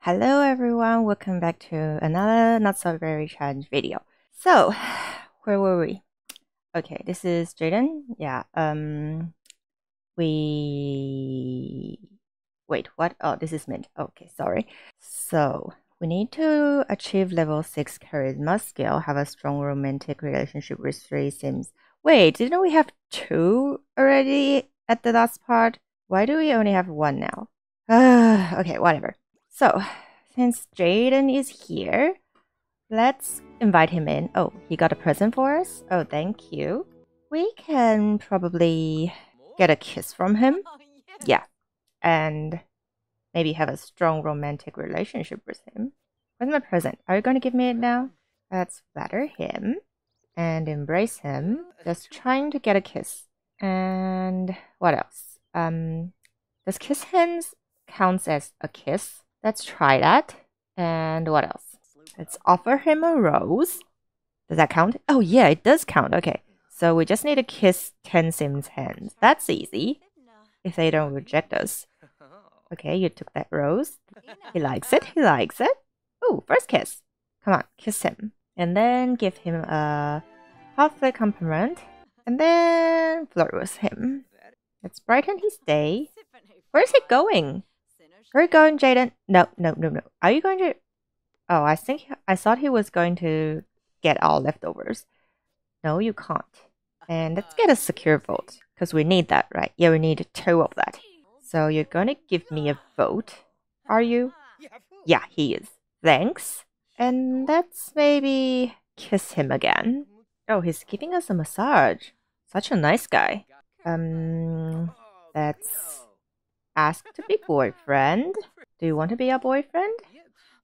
Hello everyone, welcome back to another not so berry challenge video. So, where were we? Okay, this is Jaden. Yeah, um, we wait. What? Oh, this is Mint. Okay, sorry. So we need to achieve level six charisma skill, have a strong romantic relationship with three sims. Wait, didn't we have two already at the last part? Why do we only have one now? Uh, okay, whatever. So, since Jaden is here, let's invite him in. Oh, he got a present for us? Oh, thank you. We can probably get a kiss from him. Yeah. And maybe have a strong romantic relationship with him. Where's my present? Are you going to give me it now? Let's flatter him and embrace him. Just trying to get a kiss. And what else? Um, does kiss hands counts as a kiss? Let's try that. And what else? Let's offer him a rose. Does that count? Oh yeah, it does count. Okay. So we just need to kiss Ten Sims' hands. That's easy. If they don't reject us. Okay, you took that rose. He likes it. He likes it. Oh, first kiss. Come on, kiss him. And then give him a halfway compliment. And then flirt with him. Let's brighten his day. Where's he going? Are you going, Jaden? No, no, no, no. Are you going to... Oh, I think... I thought he was going to get all leftovers. No, you can't. And let's get a secure vote. Because we need that, right? Yeah, we need two of that. So you're going to give me a vote, are you? Yeah, he is. Thanks. And let's maybe kiss him again. Oh, he's giving us a massage. Such a nice guy. Um, let's ask to be boyfriend. Do you want to be a boyfriend?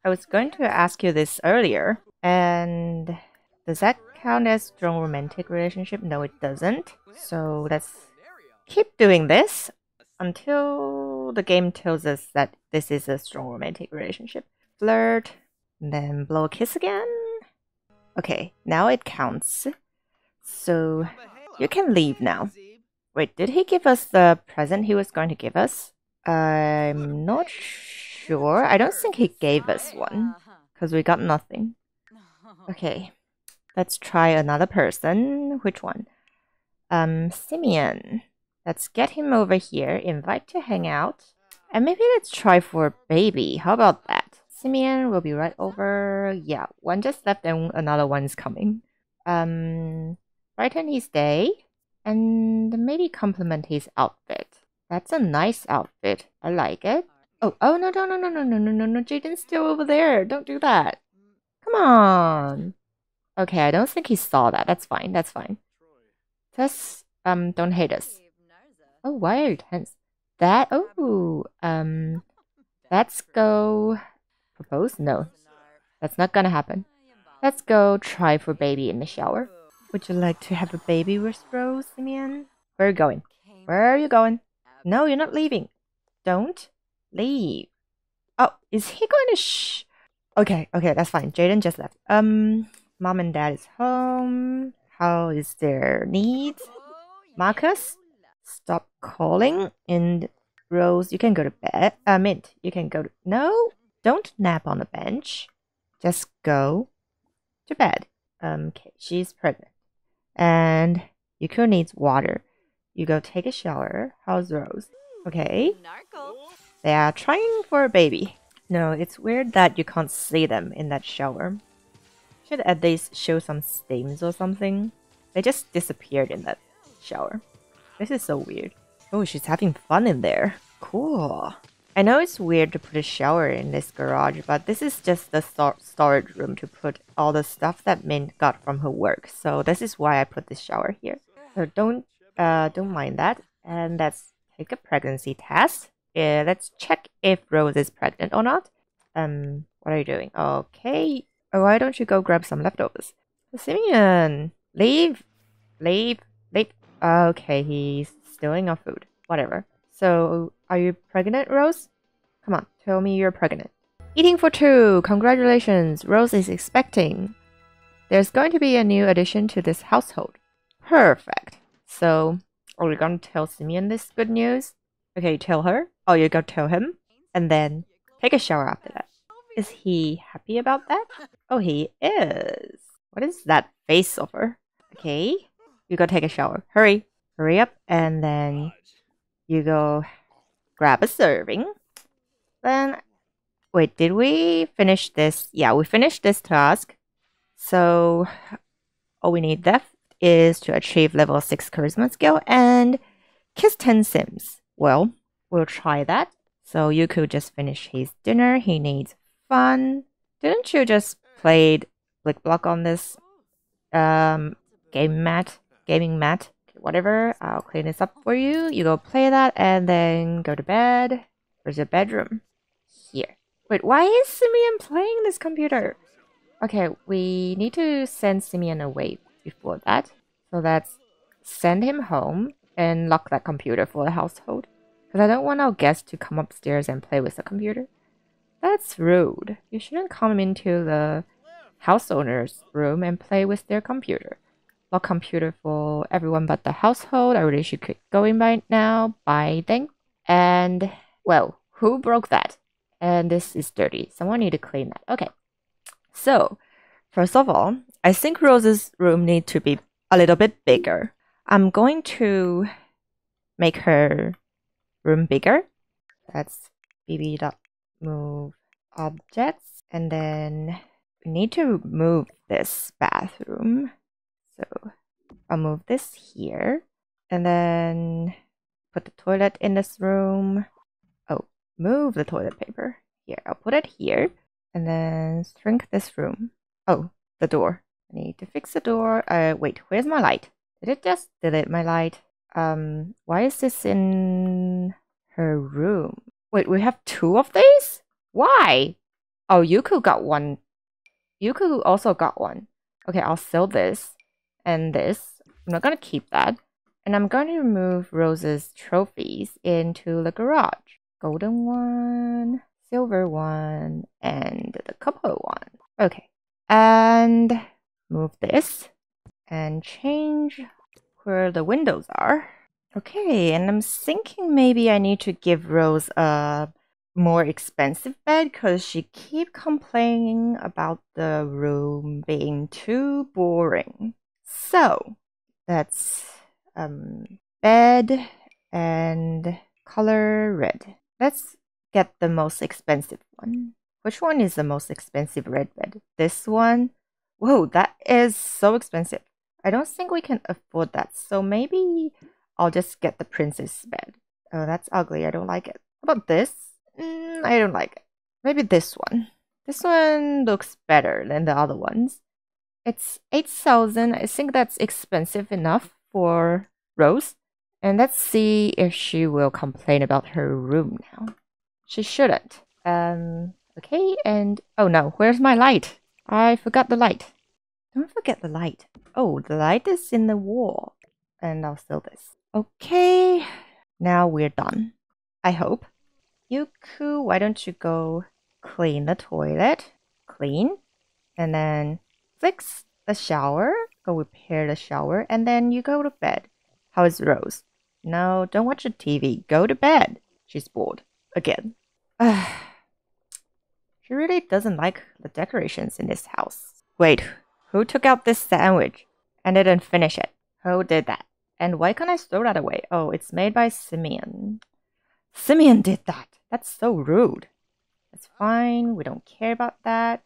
I was going to ask you this earlier. And does that count as strong romantic relationship? No, it doesn't. So let's keep doing this until the game tells us that this is a strong romantic relationship. Flirt, then blow a kiss again. Okay, now it counts. So you can leave now. Wait, did he give us the present he was going to give us? I'm not sure. I don't think he gave us one because we got nothing. Okay, let's try another person. Which one? Um, Simeon. Let's get him over here, invite to hang out. And maybe let's try for baby. How about that? Simeon will be right over. Yeah, one just left and another one's coming. Um, brighten his day and maybe compliment his outfit. That's a nice outfit. I like it. Oh, oh no, no, no, no, no, no, no, no, no. Jaden's still over there. Don't do that. Come on. Okay, I don't think he saw that. That's fine. That's fine. Just um, don't hate us. Oh, you tense? That, oh, um, let's go propose? No, that's not gonna happen. Let's go try for baby in the shower. Would you like to have a baby with Rose, Simeon? Where are you going? Where are you going? No, you're not leaving. Don't leave. Oh, is he going to shh? Okay, okay, that's fine. Jaden just left. Um, mom and dad is home. How is their needs? Marcus? Stop calling. And Rose, you can go to bed. Uh, Mint, you can go to... No, don't nap on the bench. Just go to bed. Um, okay, she's pregnant. And Yuko needs water. You go take a shower. How's Rose? Okay. They are trying for a baby. No, it's weird that you can't see them in that shower. Should at least show some stains or something. They just disappeared in that shower. This is so weird. Oh, she's having fun in there. Cool. I know it's weird to put a shower in this garage, but this is just the storage room to put all the stuff that Mint got from her work. So this is why I put this shower here. So don't uh don't mind that. And let's take a pregnancy test. Yeah, let's check if Rose is pregnant or not. Um, what are you doing? Okay. Oh, why don't you go grab some leftovers? Simeon, leave, leave, leave. Okay, he's stealing our food. Whatever. So, are you pregnant, Rose? Come on, tell me you're pregnant. Eating for two! Congratulations! Rose is expecting. There's going to be a new addition to this household. Perfect. So, are we to tell Simeon this good news? Okay, tell her. Oh, you go tell him. And then take a shower after that. Is he happy about that? Oh, he is. What is that face of her? Okay, you go take a shower. Hurry, hurry up, and then you go grab a serving. Then, wait, did we finish this? Yeah, we finished this task. So, all we need left is to achieve level 6 charisma skill and kiss 10 sims. Well, we'll try that. So Yuku just finished his dinner. He needs fun. Didn't you just played Blicblock on this um, game mat, gaming mat, whatever? I'll clean this up for you. You go play that and then go to bed. Where's your bedroom? Here. Wait, why is Simeon playing this computer? Okay, we need to send Simeon away before that. So let's send him home and lock that computer for the household. Because I don't want our guests to come upstairs and play with the computer. That's rude. You shouldn't come into the house owner's room and play with their computer. Lock computer for everyone but the household. I really should get going by now. Bye, thank. And, well, who broke that? And this is dirty. Someone need to clean that. Okay. So, first of all, I think Rose's room needs to be a little bit bigger. I'm going to make her room bigger. That's bb dot move objects and then we need to move this bathroom. So I'll move this here and then put the toilet in this room. Oh, move the toilet paper. Here, I'll put it here and then shrink this room. Oh, the door. I need to fix the door. Uh, wait, where's my light? Did it just delete my light? Um, why is this in her room? Wait, we have two of these? Why? Oh, Yuku got one. Yuku also got one. Okay, I'll sell this and this. I'm not gonna keep that. And I'm going to remove Rose's trophies into the garage. Golden one, silver one, and the copper one. Okay. And move this and change where the windows are. Okay, and I'm thinking maybe I need to give Rose a more expensive bed because she keep complaining about the room being too boring. So that's um, bed and color red. Let's get the most expensive one. Which one is the most expensive red bed? This one? Whoa, that is so expensive. I don't think we can afford that. So maybe I'll just get the princess bed. Oh, that's ugly. I don't like it. How about this? Mm, I don't like it. Maybe this one. This one looks better than the other ones. It's 8,000. I think that's expensive enough for Rose. And let's see if she will complain about her room now. She shouldn't. Um, okay, and oh no, where's my light? I forgot the light. Don't forget the light. Oh, the light is in the wall. And I'll steal this. Okay, now we're done. I hope. Yuku, why don't you go clean the toilet? Clean. And then fix the shower. Go repair the shower. And then you go to bed. How is Rose? No, don't watch the TV. Go to bed. She's bored. Again. she really doesn't like the decorations in this house. Wait, who took out this sandwich and didn't finish it? Who did that? And why can't I throw that away? Oh, it's made by Simeon. Simeon did that. That's so rude. That's fine. We don't care about that.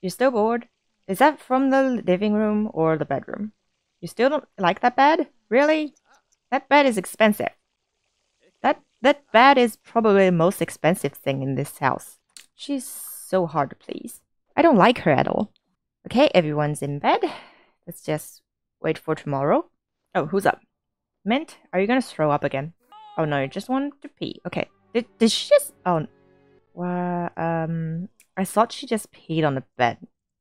You're still bored? Is that from the living room or the bedroom? You still don't like that bed? Really? That bed is expensive. That that bed is probably the most expensive thing in this house. She's so hard to please. I don't like her at all. Okay, everyone's in bed. Let's just wait for tomorrow. Oh, who's up? Mint, are you gonna throw up again? Oh no, you just want to pee. Okay. Did, did she just... Oh, well, um... I thought she just peed on the bed.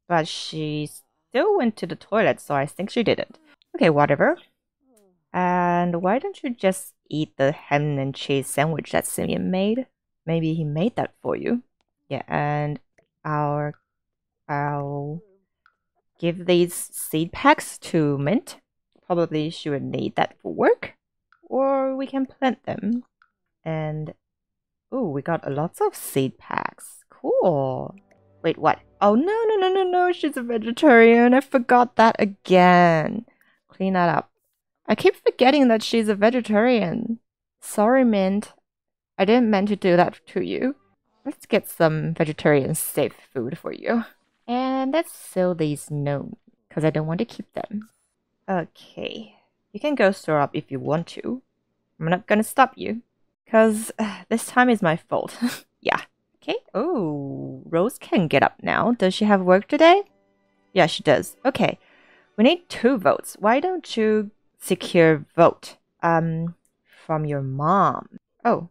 But she still went to the toilet, so I think she didn't. Okay, whatever. And why don't you just eat the ham and cheese sandwich that Simeon made? Maybe he made that for you. Yeah, and our... I'll give these seed packs to Mint. Probably she would need that for work. Or we can plant them. And, oh, we got lots of seed packs. Cool. Wait, what? Oh, no, no, no, no, no. She's a vegetarian. I forgot that again. Clean that up. I keep forgetting that she's a vegetarian. Sorry, Mint. I didn't mean to do that to you. Let's get some vegetarian safe food for you. And let's sell these no, because I don't want to keep them. Okay. You can go store up if you want to. I'm not gonna stop you. Because uh, this time is my fault. yeah. Okay. Oh, Rose can get up now. Does she have work today? Yeah, she does. Okay. We need two votes. Why don't you secure vote um from your mom? Oh,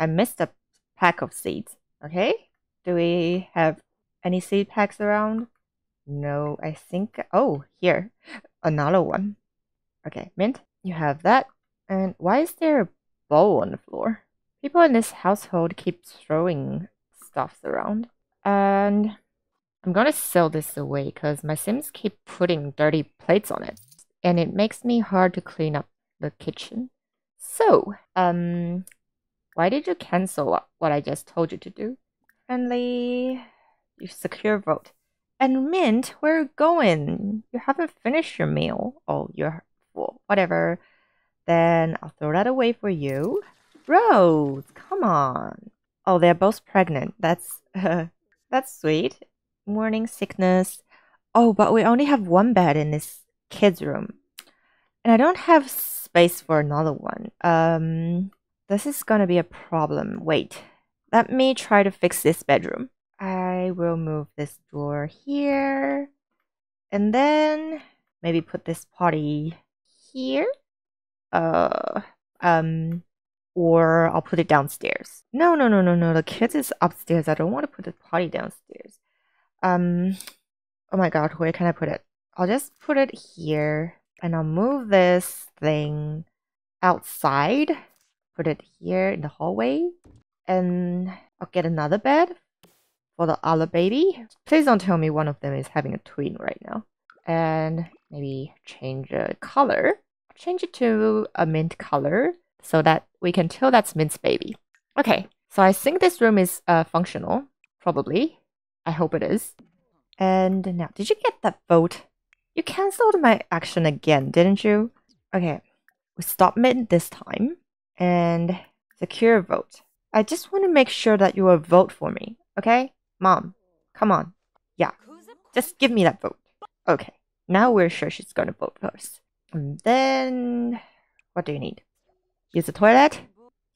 I missed a pack of seeds. Okay. Do we have any seed packs around? No, I think. Oh, here. Another one. Okay, Mint, you have that. And why is there a bowl on the floor? People in this household keep throwing stuffs around. And I'm gonna sell this away because my Sims keep putting dirty plates on it. And it makes me hard to clean up the kitchen. So, um, why did you cancel what I just told you to do? Friendly, you secure vote. And Mint, where are you going? You haven't finished your meal. Oh, you're full. Whatever. Then I'll throw that away for you. Rose, come on. Oh, they're both pregnant. That's uh, that's sweet. Morning sickness. Oh, but we only have one bed in this kids' room, and I don't have space for another one. Um, this is gonna be a problem. Wait, let me try to fix this bedroom. I will move this door here, and then maybe put this potty here. Uh, um, or I'll put it downstairs. No, no, no, no, no. The kids is upstairs. I don't want to put the potty downstairs. Um, oh my god, where can I put it? I'll just put it here, and I'll move this thing outside. Put it here in the hallway, and I'll get another bed for the other baby. Please don't tell me one of them is having a twin right now. And maybe change the color. Change it to a mint color so that we can tell that's Mint's baby. Okay, so I think this room is uh, functional, probably. I hope it is. And now, did you get that vote? You cancelled my action again, didn't you? Okay, we stop Mint this time and secure vote. I just want to make sure that you will vote for me, okay? Mom, come on. Yeah, just give me that vote. Okay, now we're sure she's gonna vote first. And then, what do you need? Use the toilet?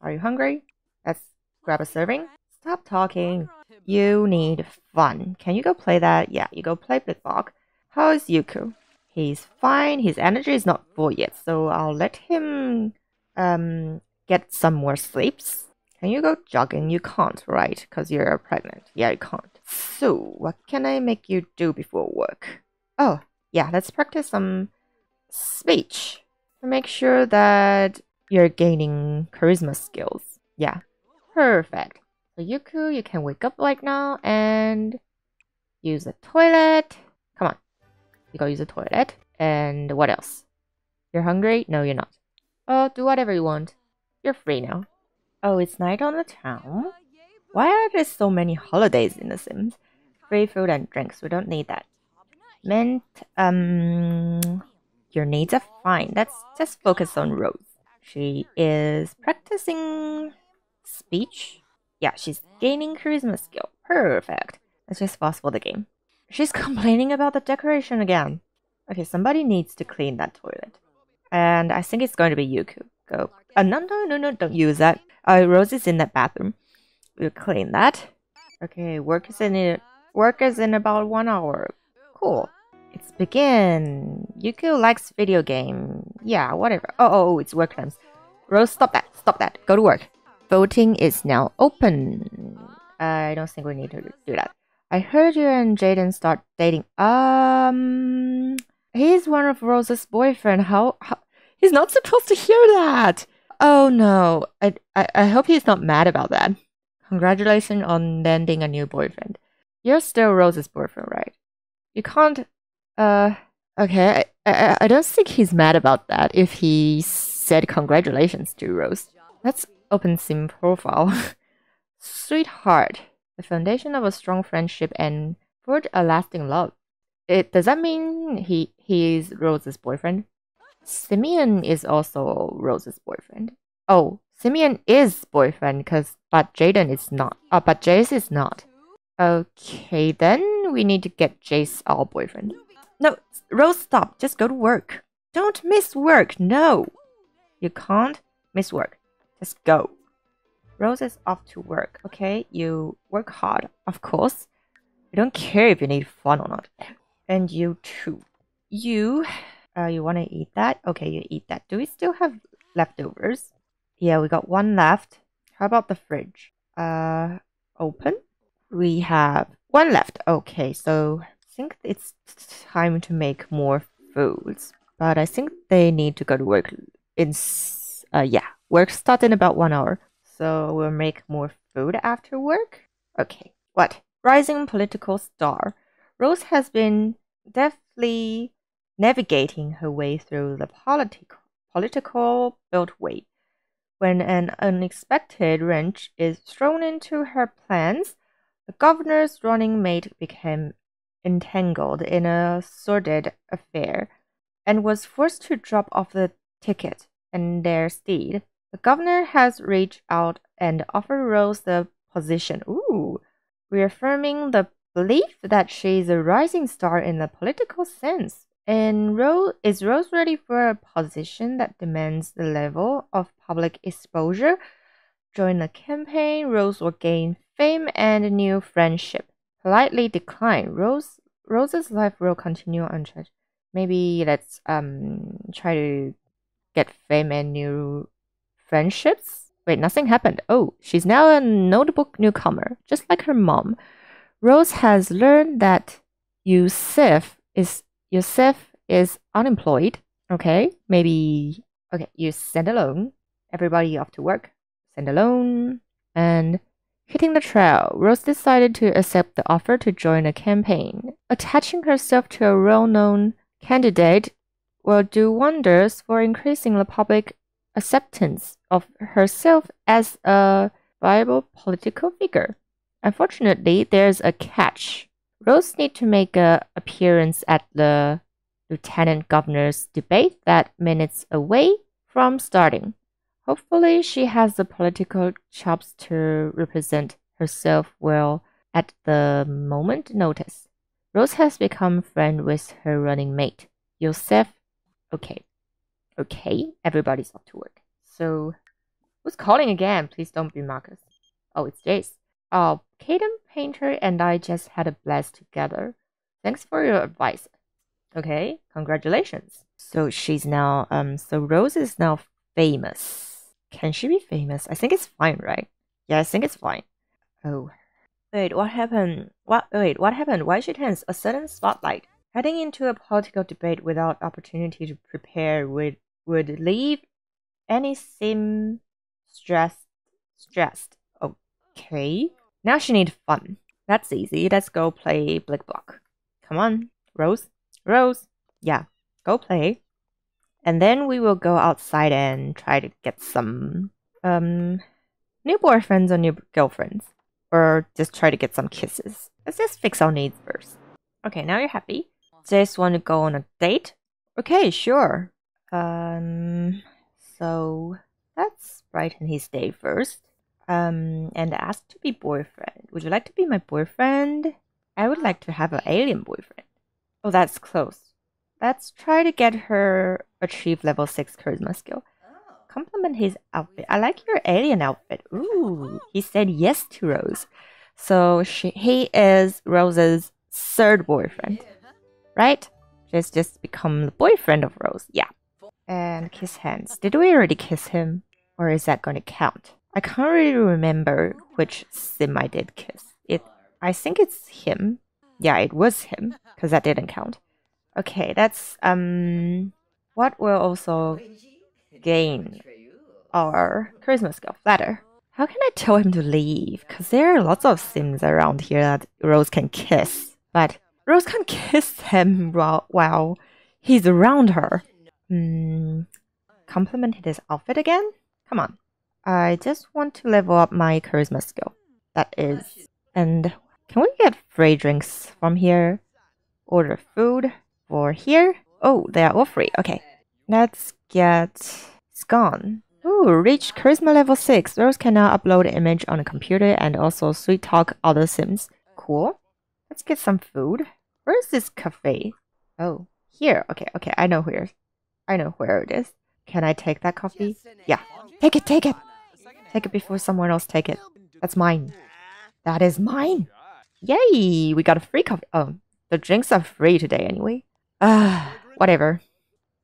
Are you hungry? Let's grab a serving. Stop talking. You need fun. Can you go play that? Yeah, you go play Big How is Yuku? He's fine. His energy is not full yet, so I'll let him um get some more sleeps. Can you go jogging? You can't, right? Because you're pregnant. Yeah, you can't. So, what can I make you do before work? Oh, yeah, let's practice some speech to make sure that you're gaining charisma skills. Yeah, perfect. So Yuku, you can wake up right now and use the toilet. Come on, you go use the toilet. And what else? You're hungry? No, you're not. Oh, do whatever you want. You're free now. Oh, it's night on the town? Why are there so many holidays in The Sims? Free food and drinks, we don't need that. Mint, um, your needs are fine. Let's just focus on Rose. She is practicing speech. Yeah, she's gaining charisma skill. Perfect. Let's just fast forward the game. She's complaining about the decoration again. Okay, somebody needs to clean that toilet. And I think it's going to be Yuku. Go. Uh, no, no, no, no, don't use that. Uh, Rose is in that bathroom. We'll clean that. Okay, work is in it. Work is in about one hour. Cool. It's begin. Yuku likes video game. Yeah, whatever. Oh, oh, oh, it's work times. Rose, stop that. Stop that. Go to work. Voting is now open. I don't think we need to do that. I heard you and Jaden start dating. Um, he's one of Rose's boyfriend. How, how? He's not supposed to hear that. Oh no. I, I, I hope he's not mad about that. Congratulations on landing a new boyfriend. You're still Rose's boyfriend, right? You can't uh, okay. I, I, I don't think he's mad about that if he said congratulations to Rose. Let's open Sim profile. Sweetheart, the foundation of a strong friendship and forge a lasting love. It does that mean he he's Rose's boyfriend? Simeon is also Rose's boyfriend. Oh, Simeon is boyfriend because but Jaden is not. Uh, but Jace is not. Okay, then we need to get Jace our boyfriend. No, Rose, stop. Just go to work. Don't miss work. No, you can't miss work. Just go. Rose is off to work. Okay, you work hard, of course. I don't care if you need fun or not. And you too. You, uh, you want to eat that? Okay, you eat that. Do we still have leftovers? Yeah, we got one left. How about the fridge? Uh, open. We have one left. Okay, so I think it's time to make more foods. But I think they need to go to work in, uh, yeah, work starts in about one hour. So we'll make more food after work? Okay, what? Rising political star. Rose has been deftly navigating her way through the political political beltway when an unexpected wrench is thrown into her plans, the governor's running mate became entangled in a sordid affair and was forced to drop off the ticket in their stead. The governor has reached out and offered Rose the position. Ooh, reaffirming the belief that she is a rising star in the political sense. And Rose, is Rose ready for a position that demands the level of public exposure? Join the campaign, Rose will gain fame and new friendship. Politely decline. Rose Rose's life will continue unchanged. Maybe let's um try to get fame and new friendships. Wait, nothing happened. Oh, she's now a notable newcomer, just like her mom. Rose has learned that Yusuf is Yusuf is unemployed. Okay, maybe okay, you send alone. Everybody off to work. Send alone. And hitting the trail, Rose decided to accept the offer to join a campaign. Attaching herself to a well-known candidate will do wonders for increasing the public acceptance of herself as a viable political figure. Unfortunately, there's a catch. Rose need to make an appearance at the lieutenant governor's debate that minutes away from starting. Hopefully, she has the political chops to represent herself well at the moment notice. Rose has become friend with her running mate, Yosef. Okay. Okay, everybody's off to work. So, who's calling again? Please don't be Marcus. Oh, it's Jace. Oh, Caden Painter and I just had a blast together. Thanks for your advice. Okay, congratulations. So she's now, um, so Rose is now famous. Can she be famous? I think it's fine, right? Yeah, I think it's fine. Oh. Wait, what happened? What, wait, what happened? Why she tense? A sudden spotlight. Heading into a political debate without opportunity to prepare would, would leave any sim stressed, stressed. Okay. Now she needs fun. That's easy. Let's go play Blicblock. Come on, Rose. Rose. Yeah, go play. And then we will go outside and try to get some um new boyfriends or new girlfriends. Or just try to get some kisses. Let's just fix our needs first. Okay, now you're happy. Just want to go on a date? Okay, sure. Um so let's brighten his day first um, and asked to be boyfriend. Would you like to be my boyfriend? I would like to have an alien boyfriend. Oh, that's close. Let's try to get her achieve level 6 charisma skill. Compliment his outfit. I like your alien outfit. Ooh, he said yes to Rose. So she, he is Rose's third boyfriend, right? Just just become the boyfriend of Rose. Yeah. And kiss hands. Did we already kiss him? Or is that going to count? I can't really remember which sim I did kiss. It, I think it's him. Yeah, it was him because that didn't count. Okay, that's um, what will also gain our charisma skill flatter. How can I tell him to leave? Because there are lots of sims around here that Rose can kiss, but Rose can't kiss him while, while he's around her. Hmm, compliment his outfit again? Come on. I just want to level up my charisma skill. That is And can we get free drinks from here? Order food for here? Oh, they are all free. Okay. Let's get scone. Ooh, reach charisma level 6. Those can now upload image on a computer and also sweet talk other sims. Cool. Let's get some food. Where is this cafe? Oh, here. Okay, okay, I know where. I know where it is. Can I take that coffee? Yeah. Take it, take it. Take it before someone else take it. That's mine. That is mine. Yay, we got a free coffee. Oh, the drinks are free today anyway. Ah, whatever.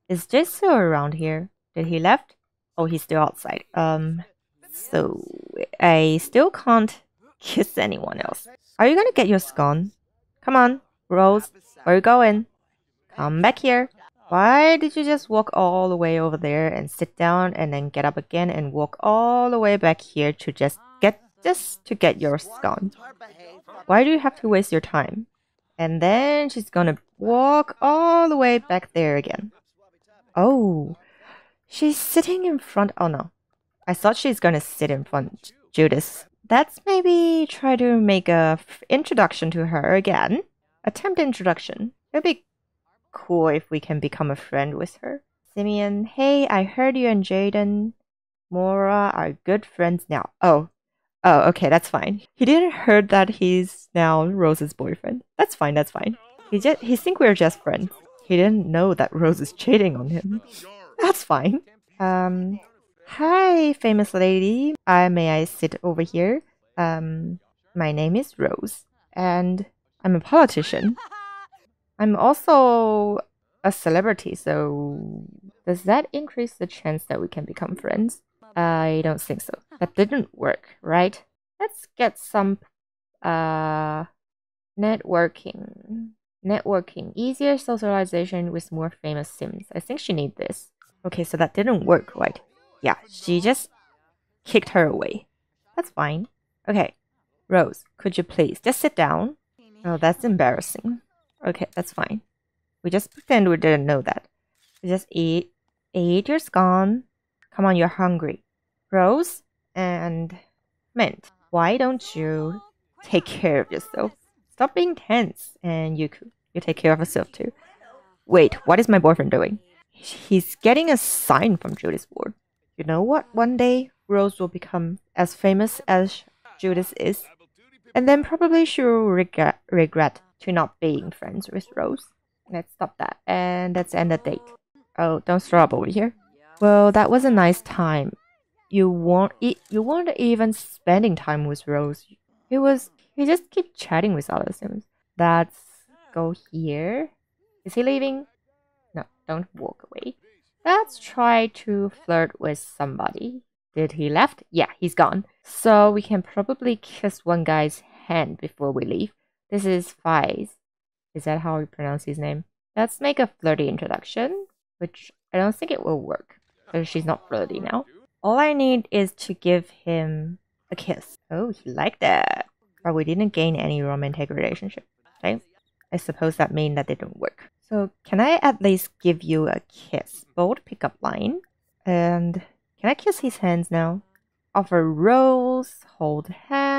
Is Jisoo around here? Did he left? Oh, he's still outside. Um, so I still can't kiss anyone else. Are you gonna get your scone? Come on, Rose. Where you going? Come back here. Why did you just walk all the way over there and sit down and then get up again and walk all the way back here to just get just to get your scone? Why do you have to waste your time? And then she's gonna walk all the way back there again. Oh, she's sitting in front. Oh no, I thought she's gonna sit in front Judith. Let's maybe try to make a introduction to her again. Attempt introduction. It'd be cool if we can become a friend with her. Simeon, hey, I heard you and Jaden Mora are good friends now. Oh, oh, okay, that's fine. He didn't heard that he's now Rose's boyfriend. That's fine, that's fine. He just he think we're just friends. He didn't know that Rose is cheating on him. That's fine. Um, hi, famous lady. I may I sit over here? Um, my name is Rose, and I'm a politician. I'm also a celebrity, so does that increase the chance that we can become friends? I don't think so. That didn't work, right? Let's get some uh networking. Networking. Easier socialization with more famous sims. I think she needs this. Okay, so that didn't work, right? Yeah, she just kicked her away. That's fine. Okay. Rose, could you please just sit down? Oh, that's embarrassing. Okay, that's fine. We just pretend we didn't know that. We just eat. Eat your scone. Come on, you're hungry. Rose and Mint, why don't you take care of yourself? Stop being tense. And you, you take care of yourself too. Wait, what is my boyfriend doing? He's getting a sign from Judith Ward. You know what? One day, Rose will become as famous as Judith is. And then probably she'll regret, regret to not being friends with Rose. Let's stop that. And let's end the date. Oh, don't throw up over here. Well, that was a nice time. You weren't you weren't even spending time with Rose. It was you just keep chatting with other Sims. Let's go here. Is he leaving? No, don't walk away. Let's try to flirt with somebody. Did he left? Yeah, he's gone. So we can probably kiss one guy's hand before we leave. This is Fies. Is that how we pronounce his name? Let's make a flirty introduction, which I don't think it will work, because she's not flirty now. All I need is to give him a kiss. Oh, he liked that. But we didn't gain any romantic relationship. Okay? I suppose that means that didn't work. So can I at least give you a kiss? Bold pickup line. And can I kiss his hands now? Offer rose, hold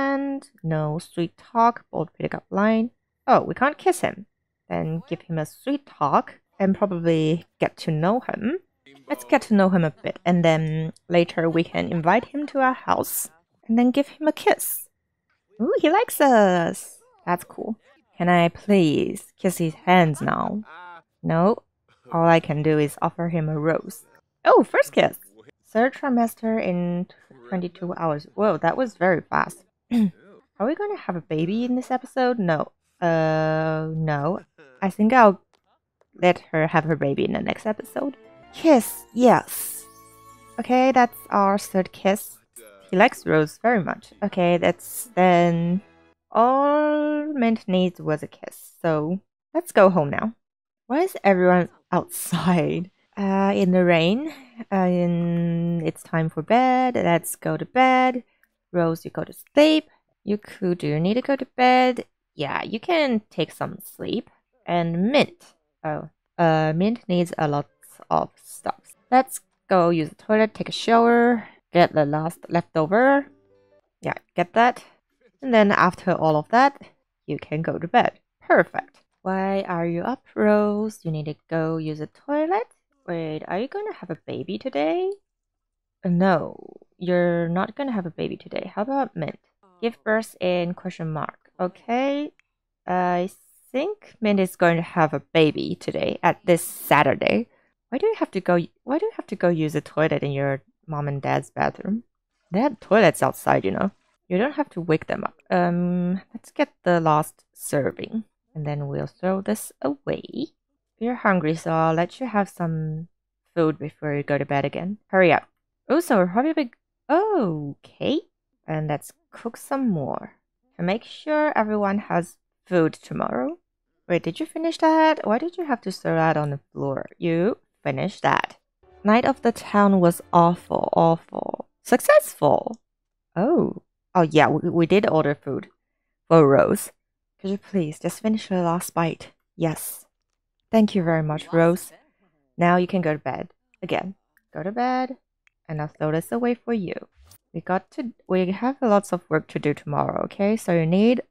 hand, no sweet talk, bold pickup line. Oh, we can't kiss him. Then give him a sweet talk and probably get to know him. Let's get to know him a bit and then later we can invite him to our house and then give him a kiss. Ooh, he likes us. That's cool. Can I please kiss his hands now? No. All I can do is offer him a rose. Oh, first kiss. Third trimester in 22 hours. Whoa, that was very fast. Are we going to have a baby in this episode? No. Uh, no. I think I'll let her have her baby in the next episode. Kiss, yes. Okay, that's our third kiss. He likes Rose very much. Okay, that's then all Mint needs was a kiss. So let's go home now. Why is everyone outside? uh, in the rain. Uh, it's time for bed. Let's go to bed. Rose, you go to sleep. Yuku, do you need to go to bed? Yeah, you can take some sleep. And Mint. Oh, uh, Mint needs a lot of stuff. Let's go use the toilet, take a shower, get the last leftover. Yeah, get that. And then after all of that, you can go to bed. Perfect. Why are you up, Rose? You need to go use the toilet? Wait, are you gonna have a baby today? No, you're not gonna have a baby today. How about Mint? Give birth in question mark. Okay, I think Mint is going to have a baby today at this Saturday. Why do you have to go? Why do you have to go use a toilet in your mom and dad's bathroom? They have toilets outside, you know. You don't have to wake them up. Um, let's get the last serving, and then we'll throw this away. You're hungry, so I'll let you have some food before you go to bed again. Hurry up. Oh, so we're probably. Okay, and let's cook some more and make sure everyone has food tomorrow. Wait, did you finish that? Why did you have to throw that on the floor? You finished that. Night of the town was awful, awful. Successful. Oh, oh yeah, we, we did order food for Rose. Could you please just finish the last bite? Yes. Thank you very much, Rose. Now you can go to bed. Again, go to bed, and I'll throw this away for you. We got to, we have lots of work to do tomorrow, okay? So you need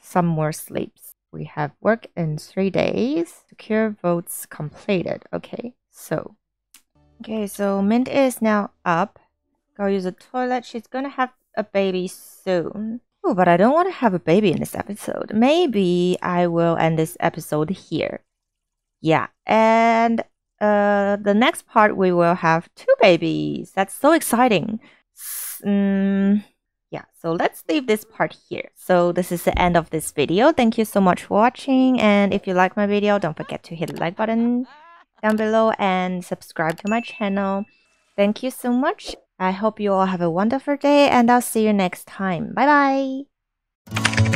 some more sleeps. We have work in three days. Secure votes completed. Okay, so. Okay, so Mint is now up. Go use the toilet. She's gonna have a baby soon. Oh, but I don't want to have a baby in this episode. Maybe I will end this episode here. Yeah, and uh, the next part we will have two babies. That's so exciting. Mm, yeah, so let's leave this part here. So this is the end of this video. Thank you so much for watching. And if you like my video, don't forget to hit the like button down below and subscribe to my channel. Thank you so much. I hope you all have a wonderful day and I'll see you next time. Bye bye.